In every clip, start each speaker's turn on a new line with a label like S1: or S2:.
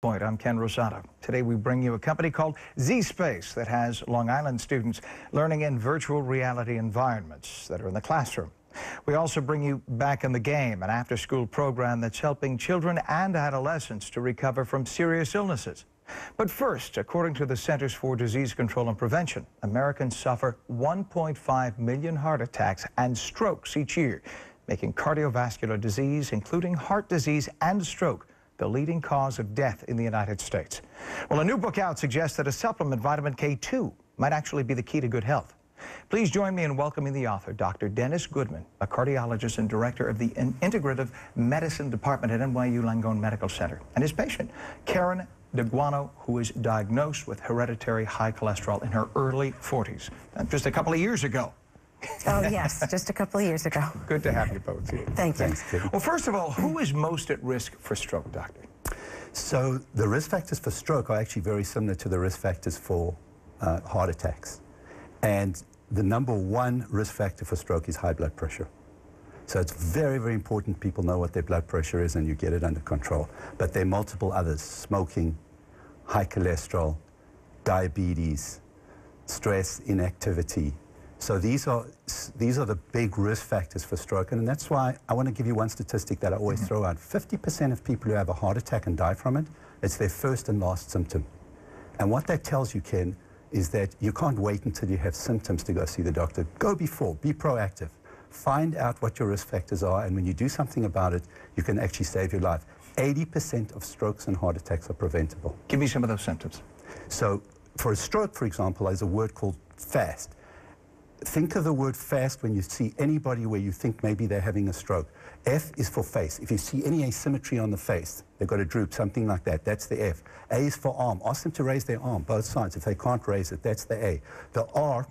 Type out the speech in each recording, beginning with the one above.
S1: Point. I'm Ken Rosato. Today we bring you a company called zSpace that has Long Island students learning in virtual reality environments that are in the classroom. We also bring you Back in the Game, an after-school program that's helping children and adolescents to recover from serious illnesses. But first, according to the Centers for Disease Control and Prevention, Americans suffer 1.5 million heart attacks and strokes each year, making cardiovascular disease, including heart disease and stroke, the leading cause of death in the United States. Well, a new book out suggests that a supplement, vitamin K2, might actually be the key to good health. Please join me in welcoming the author, Dr. Dennis Goodman, a cardiologist and director of the Integrative Medicine Department at NYU Langone Medical Center, and his patient, Karen DeGuano, who was diagnosed with hereditary high cholesterol in her early 40s, just a couple of years ago.
S2: Oh, yes, just a couple of years ago.
S1: Good to have you both here.
S2: Thank you.
S3: Thanks,
S1: Well, first of all, who is most at risk for stroke, doctor?
S3: So the risk factors for stroke are actually very similar to the risk factors for uh, heart attacks. And the number one risk factor for stroke is high blood pressure. So it's very, very important people know what their blood pressure is and you get it under control. But there are multiple others, smoking, high cholesterol, diabetes, stress, inactivity, so these are, these are the big risk factors for stroke, and that's why I want to give you one statistic that I always mm -hmm. throw out. 50% of people who have a heart attack and die from it, it's their first and last symptom. And what that tells you, Ken, is that you can't wait until you have symptoms to go see the doctor. Go before, be proactive. Find out what your risk factors are, and when you do something about it, you can actually save your life. 80% of strokes and heart attacks are preventable.
S1: Give me some of those symptoms.
S3: So for a stroke, for example, there's a word called FAST think of the word fast when you see anybody where you think maybe they're having a stroke. F is for face. If you see any asymmetry on the face, they've got a droop, something like that, that's the F. A is for arm. Ask them to raise their arm, both sides. If they can't raise it, that's the A. The R,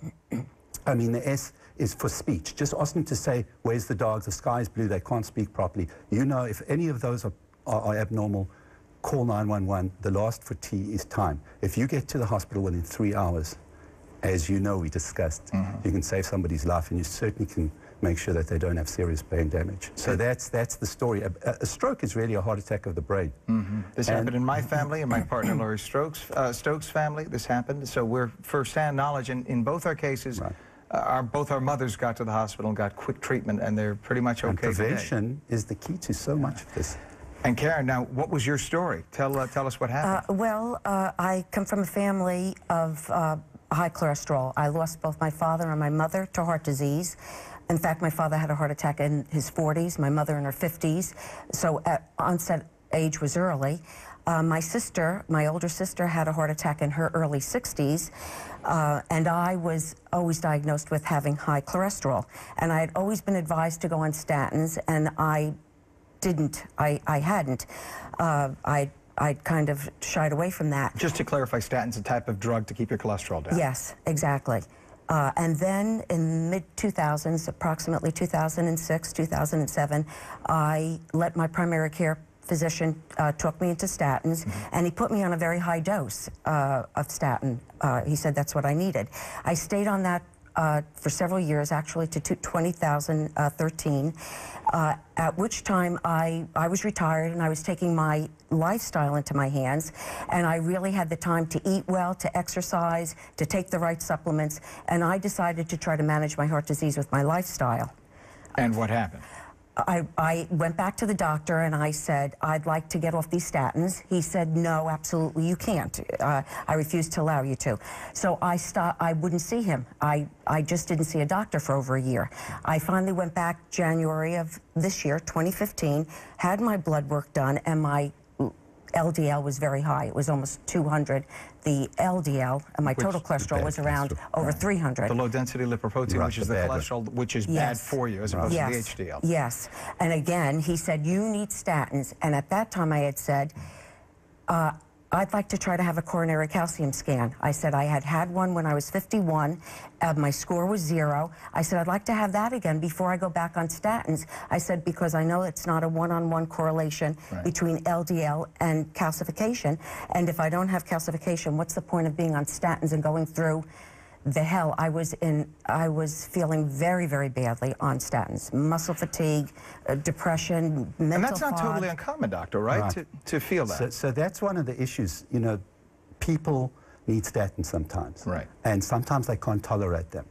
S3: I mean the S is for speech. Just ask them to say, where's the dog? The sky is blue, they can't speak properly. You know, if any of those are, are, are abnormal, call 911. The last for T is time. If you get to the hospital within three hours, as you know we discussed, mm -hmm. you can save somebody's life and you certainly can make sure that they don't have serious brain damage. So that's that's the story. A, a stroke is really a heart attack of the brain.
S1: Mm -hmm. This and happened in my family and my partner Lori Stokes, uh, Stokes' family. This happened. So we're first-hand knowledge. And in both our cases, right. uh, our, both our mothers got to the hospital and got quick treatment, and they're pretty much okay
S3: and prevention
S1: today.
S3: is the key to so yeah. much of this.
S1: And Karen, now, what was your story? Tell, uh, tell us what happened.
S2: Uh, well, uh, I come from a family of uh, high cholesterol. I lost both my father and my mother to heart disease. In fact, my father had a heart attack in his 40s, my mother in her 50s, so at onset age was early. Uh, my sister, my older sister, had a heart attack in her early 60s, uh, and I was always diagnosed with having high cholesterol. And I had always been advised to go on statins, and I didn't. I, I hadn't. Uh, I I kind of shied away from that.
S1: Just to clarify, statin's a type of drug to keep your cholesterol down.
S2: Yes, exactly. Uh, and then in mid-2000s, approximately 2006, 2007, I let my primary care physician uh, took me into statins, mm -hmm. and he put me on a very high dose uh, of statin. Uh, he said that's what I needed. I stayed on that uh, for several years, actually to 2013, uh, at which time I, I was retired and I was taking my lifestyle into my hands, and I really had the time to eat well, to exercise, to take the right supplements, and I decided to try to manage my heart disease with my lifestyle.
S1: And what happened?
S2: I, I, went back to the doctor and I said, I'd like to get off these statins. He said, no, absolutely, you can't. Uh, I refuse to allow you to. So I stopped, I wouldn't see him. I, I just didn't see a doctor for over a year. I finally went back January of this year, 2015, had my blood work done and my LDL was very high. It was almost 200. The LDL and my which total cholesterol was around over right. 300.
S1: The low density lipoprotein, right, which is the, the cholesterol, which is yes. bad for you as opposed
S2: yes.
S1: to the HDL.
S2: Yes. And again, he said, you need statins. And at that time I had said, uh, I'd like to try to have a coronary calcium scan. I said I had had one when I was 51. Uh, my score was zero. I said I'd like to have that again before I go back on statins. I said because I know it's not a one-on-one -on -one correlation right. between LDL and calcification. And if I don't have calcification, what's the point of being on statins and going through the hell. I was in. I was feeling very, very badly on statins. Muscle fatigue, uh, depression, mental
S1: And that's not
S2: fog.
S1: totally uncommon, doctor, right?
S3: Right.
S1: To, to feel that.
S3: So, so that's one of the issues. You know, people need statins sometimes.
S1: Right.
S3: And sometimes they can't tolerate them.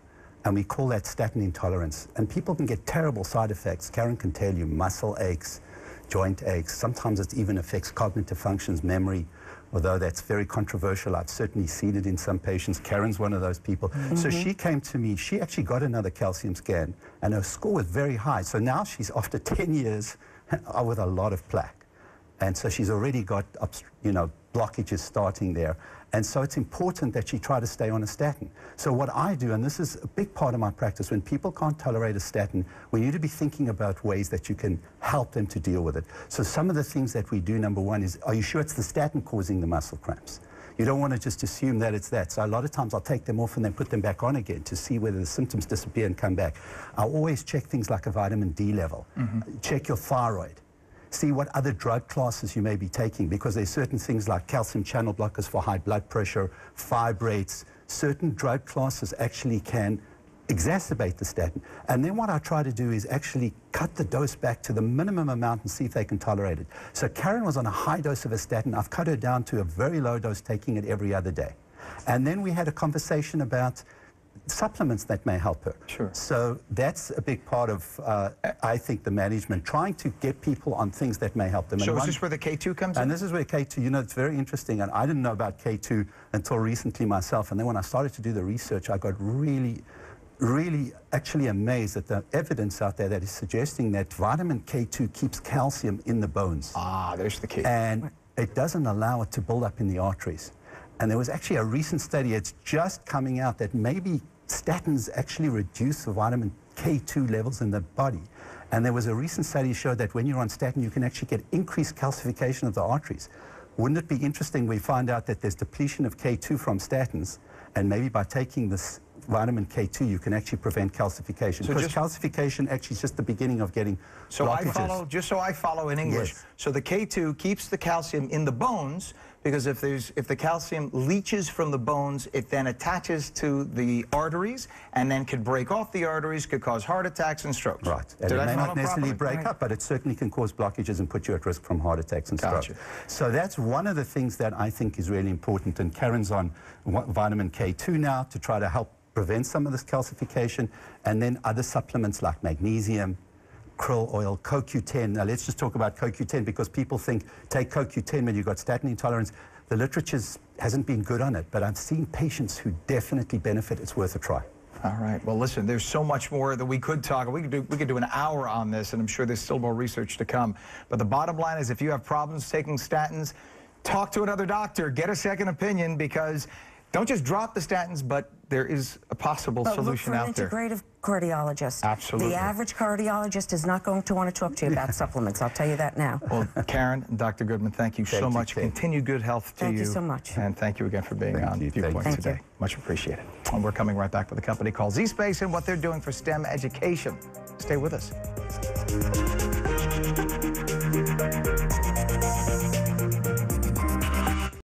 S3: And we call that statin intolerance. And people can get terrible side effects. Karen can tell you muscle aches, joint aches. Sometimes it even affects cognitive functions, memory. Although that's very controversial, I've certainly seen it in some patients. Karen's one of those people. So mm-hmm. she came to me. She actually got another calcium scan, and her score was very high. So now she's after 10 years with a lot of plaque. And so she's already got, you know, blockages starting there. And so it's important that you try to stay on a statin. So what I do, and this is a big part of my practice, when people can't tolerate a statin, we need to be thinking about ways that you can help them to deal with it. So some of the things that we do, number one, is are you sure it's the statin causing the muscle cramps? You don't want to just assume that it's that. So a lot of times I'll take them off and then put them back on again to see whether the symptoms disappear and come back. I'll always check things like a vitamin D level. Mm-hmm. Check your thyroid see what other drug classes you may be taking because there's certain things like calcium channel blockers for high blood pressure, fibrates, certain drug classes actually can exacerbate the statin. And then what I try to do is actually cut the dose back to the minimum amount and see if they can tolerate it. So Karen was on a high dose of a statin. I've cut her down to a very low dose, taking it every other day. And then we had a conversation about supplements that may help her.
S1: Sure.
S3: So that's a big part of, uh, I think, the management, trying to get people on things that may help them.
S1: so
S3: And
S1: is
S3: one-
S1: this where the K2 comes
S3: and
S1: in?
S3: this is where K2, you know, it's very interesting. And I didn't know about K2 until recently myself. And then when I started to do the research, I got really, really actually amazed at the evidence out there that is suggesting that vitamin K2 keeps calcium in the bones.
S1: Ah, there's the key.
S3: And it doesn't allow it to build up in the arteries. And there was actually a recent study, it's just coming out, that maybe statins actually reduce the vitamin K2 levels in the body. And there was a recent study showed that when you're on statin, you can actually get increased calcification of the arteries. Wouldn't it be interesting we find out that there's depletion of K2 from statins, and maybe by taking this vitamin K2, you can actually prevent calcification?
S1: So
S3: because
S1: just-
S3: calcification actually is just the beginning of getting
S1: So I follow, just so I follow in English.
S3: Yes.
S1: So the K2 keeps the calcium in the bones because if there's if the calcium leaches from the bones, it then attaches to the arteries and then could break off the arteries, could cause heart attacks and strokes.
S3: Right. And
S1: Did
S3: it
S1: I
S3: may not necessarily
S1: properly?
S3: break up, but it certainly can cause blockages and put you at risk from heart attacks and
S1: Gotcha.
S3: stroke. So that's one of the things that I think is really important. And Karen's on vitamin K2 now to try to help prevent some of this calcification. And then other supplements like magnesium, krill oil, CoQ10. Now let's just talk about CoQ10 because people think take CoQ10 when you've got statin intolerance. The literature hasn't been good on it, but I've seen patients who definitely benefit. It's worth a try.
S1: All right. Well, listen, there's so much more that we could talk. We could do we could do an hour on this, and I'm sure there's still more research to come. But the bottom line is, if you have problems taking statins, talk to another doctor, get a second opinion, because don't just drop the statins, but there is a possible
S2: But
S1: solution
S2: look for an
S1: out there.
S2: integrative cardiologist.
S1: Absolutely.
S2: The average cardiologist is not going to want to talk to you about supplements. I'll tell you that now.
S1: Well, Karen and Dr. Goodman, thank you so
S3: you,
S1: much.
S3: Ted.
S1: Continued good health to
S2: Thank
S1: you.
S2: you so much.
S1: And thank you again for being
S3: Thank
S1: on
S3: you. Thank
S1: Viewpoint.
S2: Thank
S1: today.
S2: you.
S1: Much appreciated. And we're coming right back with a company called zSpace and what they're doing for STEM education. Stay with us.